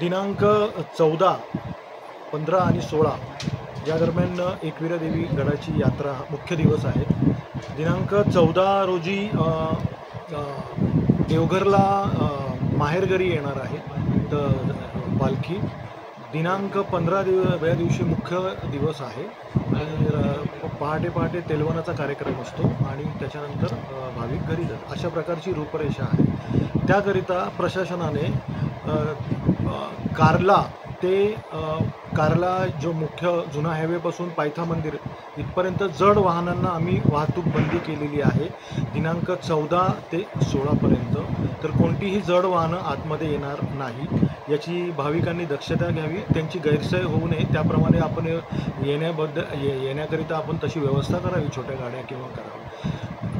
दिनांक चौदा पंधरा आणि सोळा या दरम्यान एकविरा देवी गडाची यात्रा हा मुख्य दिवस आहे. दिनांक चौदा रोजी देवघरला माहेरघरी येणार आहे द- पालखी दिनांक पंधरा दिव या दिवशी मुख्य दिवस आहे. आणि पहाटे पहाटे तेलवनाचा कार्यक्रम असतो आणि त्याच्यानंतर भाविक घरी जातात. अशा प्रकारची रूपरेषा आहे. त्याकरिता प्रशासनाने कारला ते कारला जो मुख्य जुना हायवेपासून पायथा मंदिर इथपर्यंत जड वाहनांना आम्ही वाहतूक बंदी केलेली आहे. दिनांक चौदा ते सोळापर्यंत तर कोणतीही जड वाहनं आतमध्ये येणार नाही. याची भाविकांनी दक्षता घ्यावी. त्यांची गैरसोय होऊ नये. त्याप्रमाणे आपण येण्याबद्दल ये येण्याकरिता आपण तशी व्यवस्था करावी छोट्या गाड्या किंवा करावी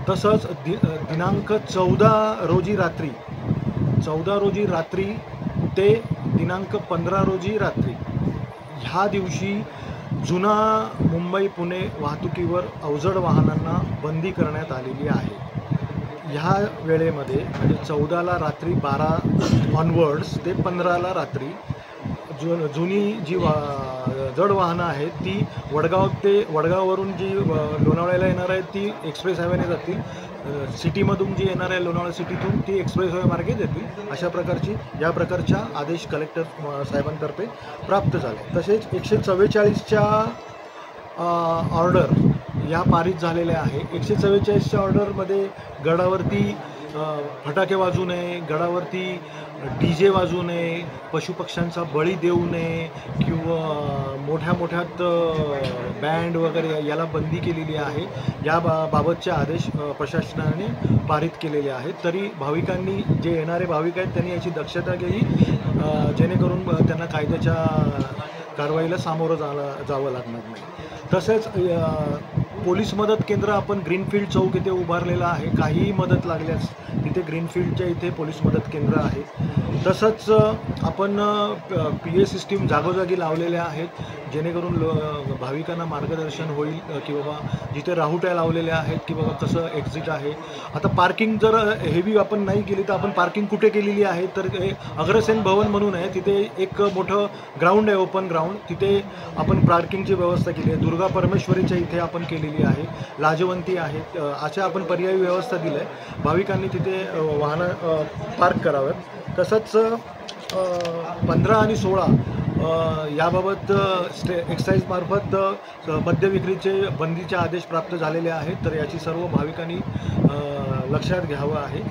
तसंच दि दिनांक चौदा रोजी रात्री चौदा रोजी रात्री ते दिनांक पंधरा रोजी रात्री. ह्या दिवशी जुना मुंबई पुणे वाहतुकीवर अवजड वाहनांना बंदी करण्यात आलेली आहे. ह्या वेळेमध्ये म्हणजे चौदाला रात्री बारा ऑनवर्ड्स ते पंधराला रात्री जु जुनी जी वा जड वाहनं आहेत ती वडगाव ते वडगाववरून जी लोणावळ्याला येणार आहेत ती एक्सप्रेस हायवेने जातील. सिटीमधून जी येणार आहे लोणावळा सिटीतून ती एक्सप्रेस हायवे मार्गे देतील. अशा प्रकारची या प्रकारच्या आदेश कलेक्टर साहेबांतर्फे प्राप्त झाले. तसेच एकशे चव्वेचाळीसच्या ऑर्डर या पारित झालेल्या आहे. एकशे चव्वेचाळीसच्या ऑर्डरमध्ये गडावरती फटाके वाजू नये गडावरती डी जे वाजू नये पशुपक्ष्यांचा बळी देऊ नये किंवा मोठ्या मोठ्यात बँड वगैरे याला बंदी केलेली आहे. या बा बाबतचे आदेश प्रशासनाने पारित केलेले आहेत. तरी भाविकांनी जे येणारे भाविक आहेत त्यांनी याची दक्षता घ्यावी जेणेकरून त्यांना कायद्याच्या कारवाईला सामोरं जावं जावं लागणार नाही. तसेच पोलीस मदत केंद्र आपण ग्रीनफील्ड चौक इथे उभारलेलं आहे. काहीही मदत लागल्यास तिथे ग्रीनफील्डच्या इथे पोलीस मदत केंद्र आहे. तसंच आपण पी ए सिस्टीम जागोजागी लावलेल्या आहेत. जेणेकरून लो भाविकांना मार्गदर्शन होईल की बाबा जिथे राहुट्या लावलेल्या आहेत की बाबा कसं एक्झिट आहे. आता पार्किंग जर हेवी आपण नाही केली तर आपण पार्किंग कुठे केलेली आहे? तर हे अग्रसेन भवन म्हणून आहे. तिथे एक मोठं ग्राउंड आहे ओपन ग्राउंड तिथे आपण पार्किंगची व्यवस्था केली आहे. दुर्गा परमेश्वरीच्या इथे आपण झालेली आहे लाजवंती आहेत. अशा आपण पर्यायी व्यवस्था दिलं आहे भाविकांनी तिथे वाहनं पार्क कराव्यात. तसंच पंधरा आणि सोळा याबाबत स्टे एक्साईजमार्फत मद्य मद्यविक्रीचे बंदीचे आदेश प्राप्त झालेले आहेत. तर याची सर्व भाविकांनी लक्षात घ्यावं आहे.